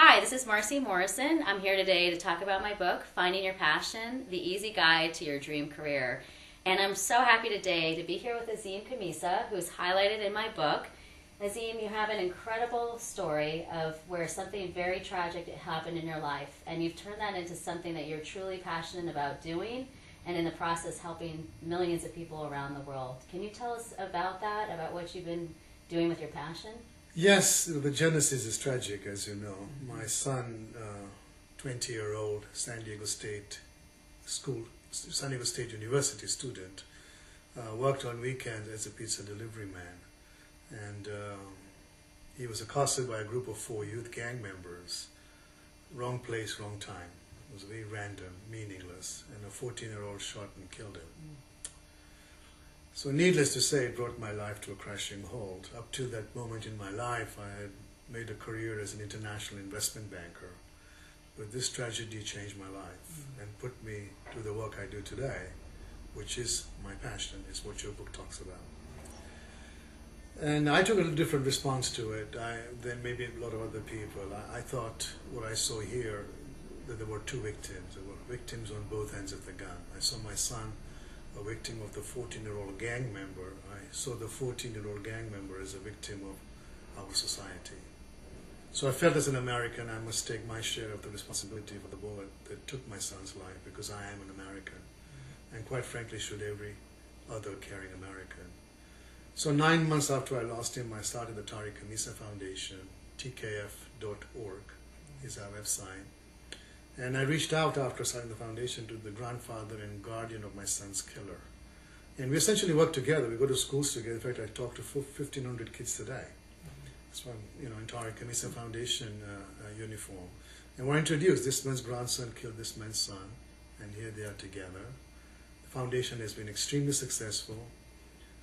Hi, this is Marcy Morrison. I'm here today to talk about my book, Finding Your Passion The Easy Guide to Your Dream Career. And I'm so happy today to be here with Azim Khamisa, who's highlighted in my book. Azim, you have an incredible story of where something very tragic happened in your life, and you've turned that into something that you're truly passionate about doing, and in the process, helping millions of people around the world. Can you tell us about that, about what you've been doing with your passion? Yes, the genesis is tragic, as you know. My son, 20 uh, year old San Diego State School, San Diego State University student, uh, worked on weekends as a pizza delivery man. And uh, he was accosted by a group of four youth gang members. Wrong place, wrong time. It was very random, meaningless, and a 14 year old shot and killed him. Mm. So, needless to say, it brought my life to a crashing halt. Up to that moment in my life, I had made a career as an international investment banker. But this tragedy changed my life mm. and put me to the work I do today, which is my passion, is what your book talks about. And I took a little different response to it I, than maybe a lot of other people. I, I thought what I saw here, that there were two victims. There were victims on both ends of the gun. I saw my son a victim of the 14-year-old gang member. I saw the 14-year-old gang member as a victim of our society. So I felt as an American I must take my share of the responsibility for the bullet that took my son's life because I am an American. And quite frankly, should every other caring American. So nine months after I lost him, I started the Tariq Khamisa Foundation, tkf.org is our website. And I reached out after starting the foundation to the grandfather and guardian of my son's killer. And we essentially work together. We go to schools together. In fact, I talk to 1,500 kids today. So I'm, you know, in Tariq Foundation uh, uh, uniform. And we're introduced. This man's grandson killed this man's son. And here they are together. The foundation has been extremely successful.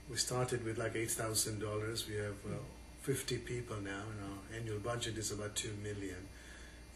We started with like $8,000. We have uh, 50 people now, and our annual budget is about 2 million.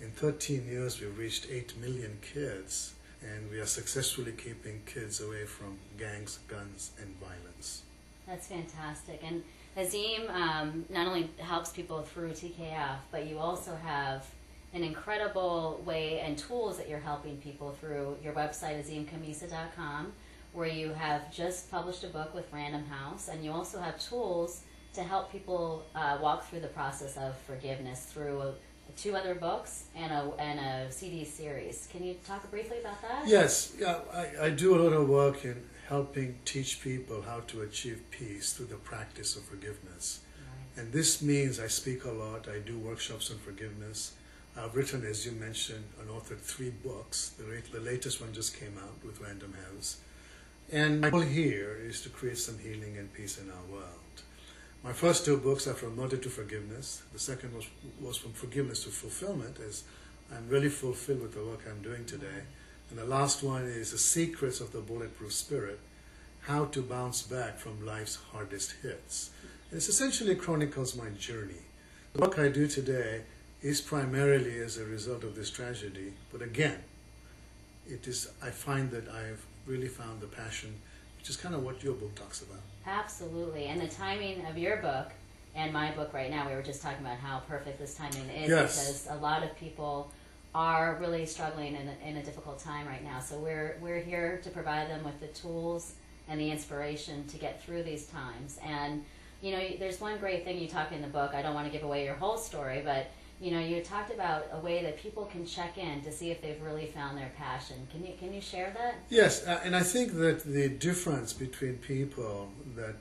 In 13 years, we've reached 8 million kids, and we are successfully keeping kids away from gangs, guns, and violence. That's fantastic. And Azim um, not only helps people through TKF, but you also have an incredible way and tools that you're helping people through your website, azimkhamisa.com, where you have just published a book with Random House, and you also have tools to help people uh, walk through the process of forgiveness through a, two other books and a, and a CD series. Can you talk briefly about that? Yes, yeah, I, I do a lot of work in helping teach people how to achieve peace through the practice of forgiveness. Right. And this means I speak a lot, I do workshops on forgiveness. I've written, as you mentioned, and authored three books. The, the latest one just came out with Random House. And my goal here is to create some healing and peace in our world. My first two books are from Murder to Forgiveness. The second was, was from Forgiveness to Fulfillment, as I'm really fulfilled with the work I'm doing today. And the last one is The Secrets of the Bulletproof Spirit, How to Bounce Back from Life's Hardest Hits. And it essentially chronicles my journey. The work I do today is primarily as a result of this tragedy, but again, it is, I find that I've really found the passion which is kind of what your book talks about. Absolutely. And the timing of your book and my book right now, we were just talking about how perfect this timing is yes. because a lot of people are really struggling in a, in a difficult time right now. So we're, we're here to provide them with the tools and the inspiration to get through these times. And, you know, there's one great thing you talk in the book. I don't want to give away your whole story, but you know, you talked about a way that people can check in to see if they've really found their passion. Can you can you share that? Yes, uh, and I think that the difference between people that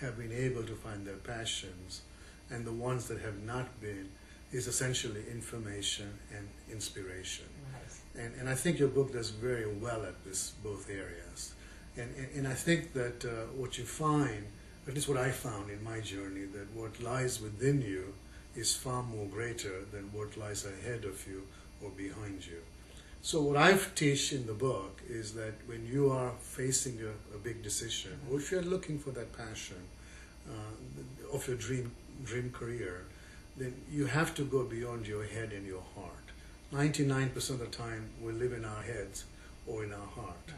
have been able to find their passions and the ones that have not been is essentially information and inspiration. Right. And, and I think your book does very well at this both areas. And, and, and I think that uh, what you find, at least what I found in my journey, that what lies within you is far more greater than what lies ahead of you or behind you. So what I've teach in the book is that when you are facing a, a big decision, or if you're looking for that passion uh, of your dream dream career, then you have to go beyond your head and your heart. 99% of the time we live in our heads or in our heart. Right.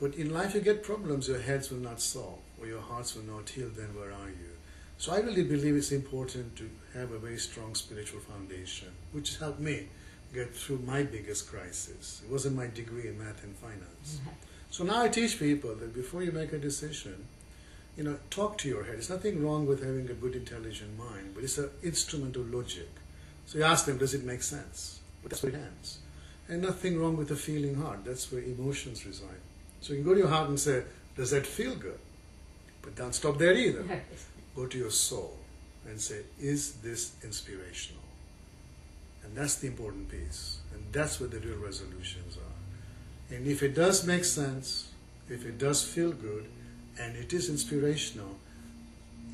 But in life you get problems your heads will not solve or your hearts will not heal, then where are you? So I really believe it's important to have a very strong spiritual foundation, which helped me get through my biggest crisis. It wasn't my degree in math and finance. Mm-hmm. So now I teach people that before you make a decision, you know, talk to your head. There's nothing wrong with having a good, intelligent mind, but it's an instrument of logic. So you ask them, does it make sense? But that's where it ends. And nothing wrong with a feeling heart. That's where emotions reside. So you can go to your heart and say, does that feel good? But don't stop there either. Go to your soul and say, is this inspirational? And that's the important piece. And that's where the real resolutions are. And if it does make sense, if it does feel good, and it is inspirational,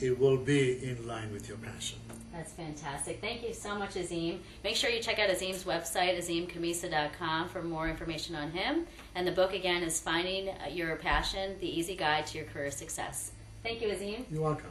it will be in line with your passion. That's fantastic. Thank you so much, Azim. Make sure you check out Azim's website, azimkhamisa.com, for more information on him. And the book, again, is Finding Your Passion The Easy Guide to Your Career Success. Thank you, Azim. You're welcome.